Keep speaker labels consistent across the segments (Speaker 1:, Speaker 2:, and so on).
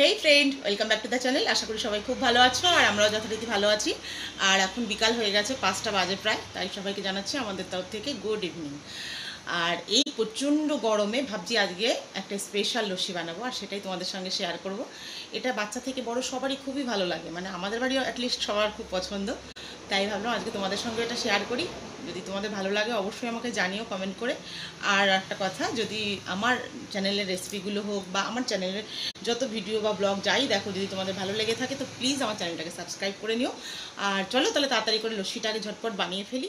Speaker 1: Hey friend welcome back to the channel আশা করি সবাই খুব ভালো আছো আর আমরাও যথারীতি ভালো আছি। আর এখন বিকাল হয়ে গেছে পাঁচটা বাজে প্রায়, তাই সবাইকে জানাচ্ছি আমাদের তরফ থেকে গুড ইভিনিং আর এই প্রচণ্ড গরমে ভাবছি আজকে একটা স্পেশাল লস্যি বানাবো, আর সেটাই তোমাদের সঙ্গে শেয়ার করব। এটা বাচ্চা থেকে বড় সবারই খুবই ভালো লাগে মানে আমাদের বাড়িও অ্যাটলিস্ট সবার খুব পছন্দ। তাই ভাবলাম আজকে তোমাদের সঙ্গে এটা শেয়ার করি। যদি তোমাদের ভালো লাগে অবশ্যই আমাকে জানিও কমেন্ট করে। আর একটা কথা, যদি আমার চ্যানেলের রেসিপিগুলো হোক বা আমার চ্যানেলের যত ভিডিও বা ব্লগ যাই দেখো, যদি তোমাদের ভালো লেগে থাকে, তো প্লিজ আমার চ্যানেলটাকে সাবস্ক্রাইব করে নিও। আর চলো তাহলে তাড়াতাড়ি করে লস্যিটাকে ঝটপট বানিয়ে ফেলি।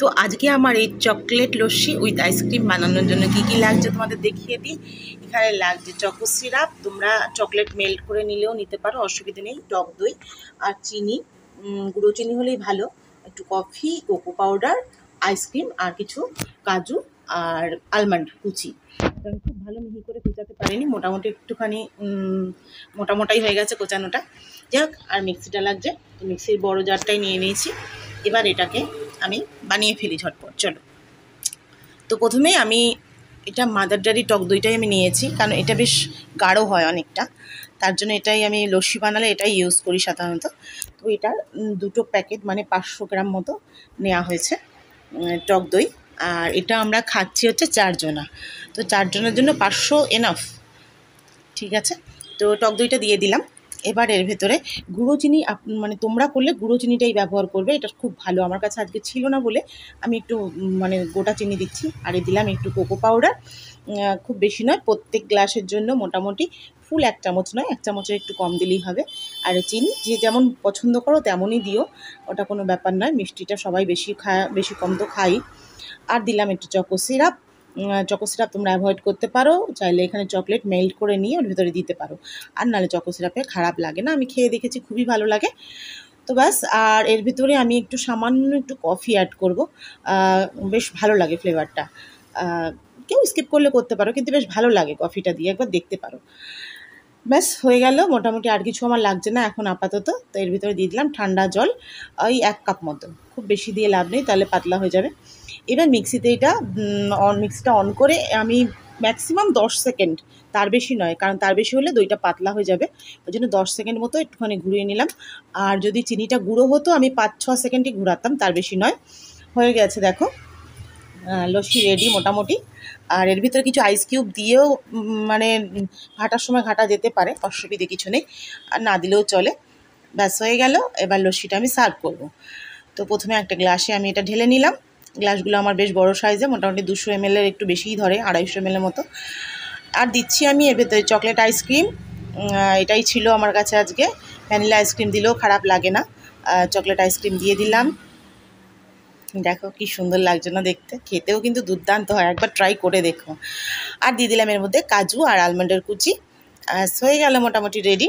Speaker 1: তো আজকে আমার এই চকলেট লস্যি উইথ আইসক্রিম বানানোর জন্য কি কি লাগছে তোমাদের দেখিয়ে দিই। এখানে লাগছে চকো সিরাপ তোমরা চকলেট মেল্ট করে নিলেও নিতে পারো, অসুবিধা নেই, টক দই আর চিনি। গুঁড়ো চিনি হলেই ভালো। একটু coffee cocoa powder ice cream আর কিছু কাজু আর আলমন্ড কুচি। আমি খুব ভালো মিহি করে কুচাতে পারিনি মোটামুটি একটুখানি উম, মোটা মোটাই হয়ে গেছে কোচানোটা। যাক আর মিক্সিটা লাগছে তো মিক্সির বড় জারটাই নিয়ে নিয়েছি। এবার এটাকে আমি বানিয়ে ফেলি ঝটপট চলো। তো প্রথমে আমি এটা মাদার ডারি টক দইটাই আমি নিয়েছি কারণ এটা বেশ গাঢ় হয় অনেকটা। তার জন্য এটাই আমি লস্যি বানালে এটাই ইউজ করি সাধারণত। তো এটার দুটো প্যাকেট মানে পাঁচশো গ্রাম মতো নেওয়া হয়েছে টক দই। আর এটা আমরা খাচ্ছি হচ্ছে চারজনা। তো চারজনের জন্য পাঁচশো এনাফ ঠিক আছে? তো টক দইটা দিয়ে দিলাম। এবার এর ভেতরে গুঁড়ো চিনি মানে তোমরা করলে গুঁড়ো চিনিটাই ব্যবহার করবে, এটা খুব ভালো। আমার কাছে আজকে ছিল না বলে আমি একটু মানে গোটা চিনি দিচ্ছি, আর দিলাম একটু কোকো পাউডার। খুব বেশি নয়, প্রত্যেক গ্লাসের জন্য মোটামুটি ফুল এক চামচ নয়, এক চামচের একটু কম দিলেই হবে। আর চিনি, যে যেমন পছন্দ করো তেমনই দিও, ওটা কোনো ব্যাপার নয়, মিষ্টিটা সবাই বেশি খায় বেশি কম তো খাই। আর দিলাম একটু চকো সিরাপ চকো সিরাপ তোমরা অ্যাভয়েড করতে পারো, চাইলে এখানে চকলেট মেল্ট করে নিয়ে ওর ভিতরে দিতে পারো। আর নাহলে চকো সিরাপে খারাপ লাগে না, আমি খেয়ে দেখেছি, খুবই ভালো লাগে। তো ব্যাস, আর এর ভিতরে আমি একটু সামান্য একটু কফি অ্যাড করব। বেশ ভালো লাগে ফ্লেভারটা কেউ স্কিপ করলে করতে পারো, কিন্তু বেশ ভালো লাগে কফিটা দিয়ে একবার দেখতে পারো। ব্যাস, হয়ে গেল, মোটামুটি আর কিছু আমার লাগছে না এখন আপাতত। তো এর ভিতরে দিয়ে দিলাম ঠান্ডা জল, ওই এক কাপ মতো। খুব বেশি দিয়ে লাভ নেই, তাহলে পাতলা হয়ে যাবে। এবার মিক্সিতে এটা অন মিক্সিটা অন করে আমি ম্যাক্সিমাম দশ সেকেন্ড তার বেশি নয়, কারণ তার বেশি হলে দইটা পাতলা হয়ে যাবে। ওই জন্য দশ সেকেন্ড মতো একটুখানি ঘুরিয়ে নিলাম। আর যদি চিনিটা গুঁড়ো হতো, আমি পাঁচ, ছ সেকেন্ডই ঘুরাতাম, তার বেশি নয়। হয়ে গেছে, দেখো। লস্যি রেডি মোটামুটি। আর এর ভিতরে কিছু আইস কিউব দিয়েও মানে ঘাটার সময় ঘাটা যেতে পারে, অসুবিধে কিছু নেই। আর না দিলেও চলে। ব্যাস, হয়ে গেল। এবার লস্যিটা আমি সার্ভ করব। তো প্রথমে একটা গ্লাসে আমি এটা ঢেলে নিলাম। গ্লাসগুলো আমার বেশ বড় সাইজে, মোটামুটি দুশো এমএলের একটু বেশিই ধরে, আড়াইশো এমএলের মতো। আর দিচ্ছি আমি এর ভেতরে চকলেট আইসক্রিম। এটাই ছিল আমার কাছে আজকে। ভ্যানিলা আইসক্রিম দিলেও খারাপ লাগে না। চকলেট আইসক্রিম দিয়ে দিলাম। দেখো কি সুন্দর লাগছে না দেখতে। খেতেও কিন্তু দুর্দান্ত হয়। একবার ট্রাই করে দেখো। আর দিয়ে দিলাম এর মধ্যে কাজু আর আলমন্ডের কুচি। হয়ে গেল মোটামুটি রেডি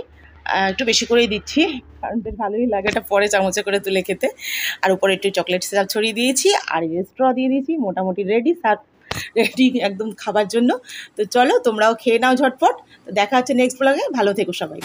Speaker 1: একটু বেশি করেই দিচ্ছি। কারণ বেশ ভালোই লাগে এটা পরে চামচে করে তুলে খেতে। আর উপরে একটু চকলেট সিরাপ ছড়িয়ে দিয়েছি, আর স্ট্র দিয়ে দিয়েছি, মোটামুটি রেডি সার্ভ রেডি একদম খাবার জন্য। তো চলো, তোমরাও খেয়ে নাও ঝটপট। তো দেখা হচ্ছে নেক্সট ব্লগে ভালো থেকো সবাই।